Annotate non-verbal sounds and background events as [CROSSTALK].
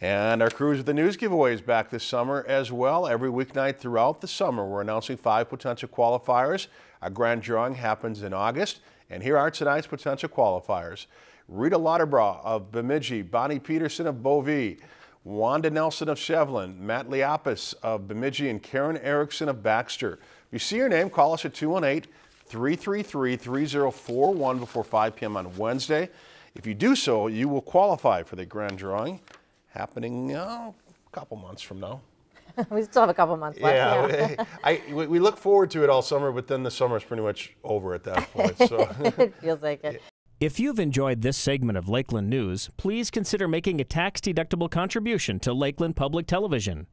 And our Cruise with the News giveaway is back this summer as well. Every weeknight throughout the summer, we're announcing five potential qualifiers. Our grand drawing happens in August. And here are tonight's potential qualifiers. Rita Lauterbra of Bemidji, Bonnie Peterson of Bovey, Wanda Nelson of Shevlin, Matt Liapis of Bemidji, and Karen Erickson of Baxter. If you see your name, call us at 218-333-3041 before 5 p.m. on Wednesday. If you do so, you will qualify for the grand drawing happening oh, a couple months from now. [LAUGHS] we still have a couple months left. Yeah, yeah. I, we look forward to it all summer, but then the summer is pretty much over at that point. [LAUGHS] So. it feels like it. If you've enjoyed this segment of Lakeland News, please consider making a tax-deductible contribution to Lakeland Public Television.